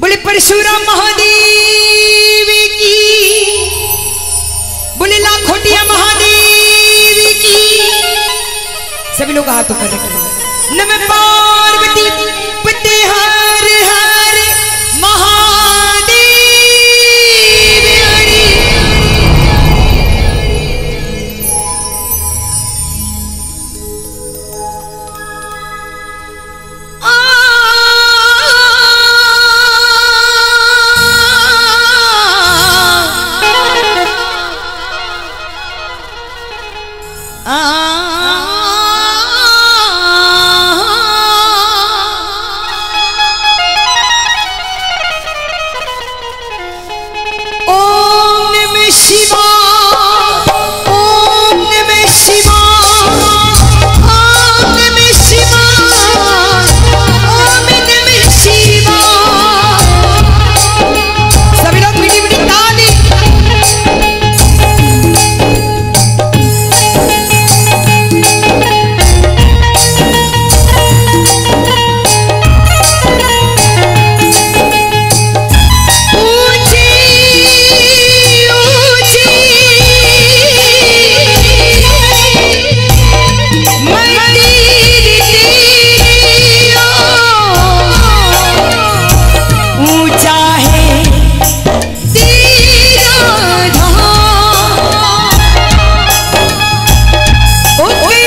बोले, परशुराम महादेव की बोले लाखोटिया महादेव की सभी लोग हाथों पर रखे नम पार्वती। ओ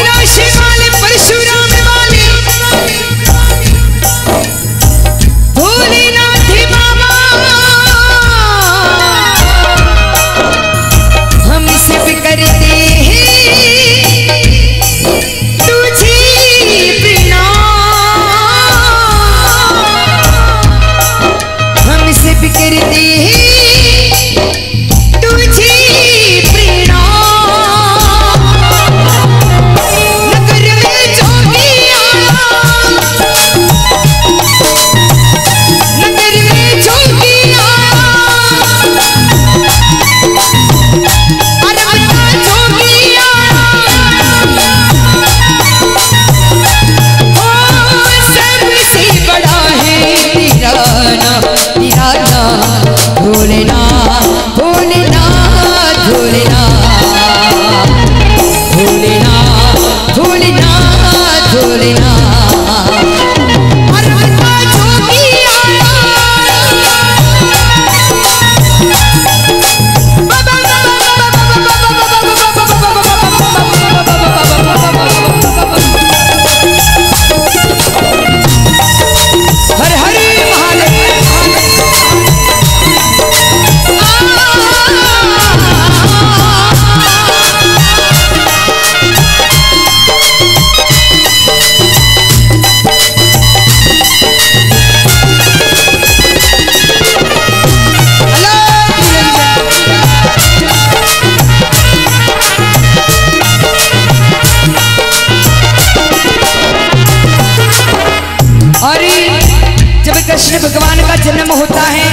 कृष्ण भगवान का जन्म होता है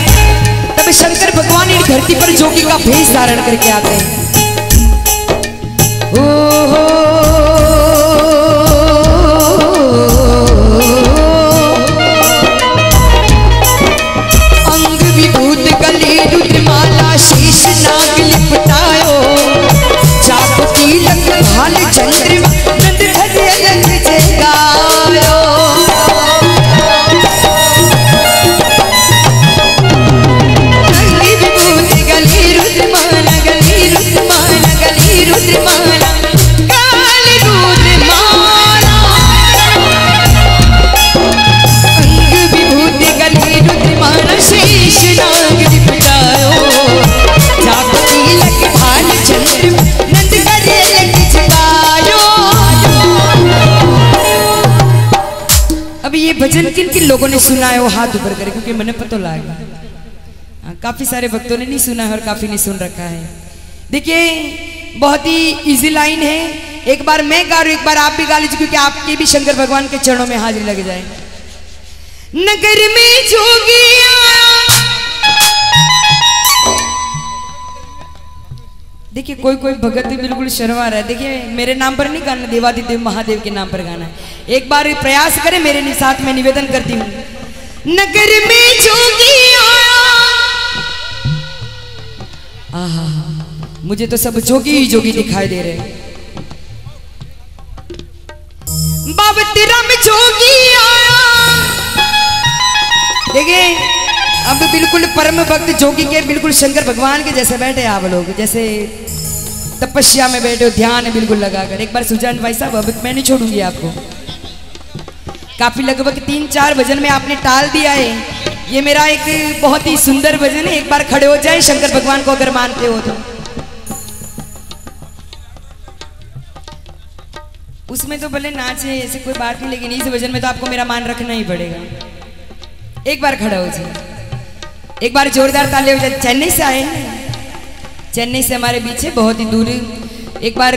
तब शंकर भगवान इन धरती पर जोगी का भेष धारण करके आते हैं। ओ हो ये भजन किन किन लोगों ने सुना है? वो हाथ ऊपर करे क्योंकि मैंने पता लगा। हाँ, काफ़ी सारे भक्तों ने नहीं सुना है और काफ़ी ने सुन रखा है। देखिए बहुत ही इजी लाइन है। एक बार मैं गा रही एक बार आप भी गा लीजिए क्योंकि आपके भी शंकर भगवान के चरणों में हाजिर लग जाए। नगर में जोगिया देखिए कोई कोई भगत भी बिल्कुल शर्मा रहा है। देखिए मेरे नाम पर नहीं गाना देवादिदेव महादेव के नाम पर गाना है। एक बार प्रयास करें, मेरे साथ में निवेदन करती हूँ। नगर में जोगी आहा, मुझे तो सब जोगी ही जोगी दिखाई दे रहे हैं। बाबा तेरा में जोगी आया। देखिए, अब बिल्कुल परम भक्त जोगी के बिल्कुल शंकर भगवान के जैसे बैठे आप लोग। जैसे तपस्या में बैठे हो, ध्यान बिल्कुल लगाकर। एक बार सुजान भाई साहब, अब मैं नहीं छोड़ूँगी आपको। काफ़ी लगभग तीन चार भजन में आपने टाल दिया है। ये मेरा एक बहुत ही सुंदर भजन है। एक बार खड़े हो जाए, शंकर भगवान को अगर मानते हो तो। उसमें तो भले नाचे ऐसे कोई बात नहीं, लेकिन इस भजन में तो आपको मेरा मान रखना ही पड़ेगा। एक बार खड़ा हो जाए। एक बार जोरदार ताले हो जाए। चेन्नई से आए चेन्नई से हमारे बीच है, बहुत ही दूर। एक बार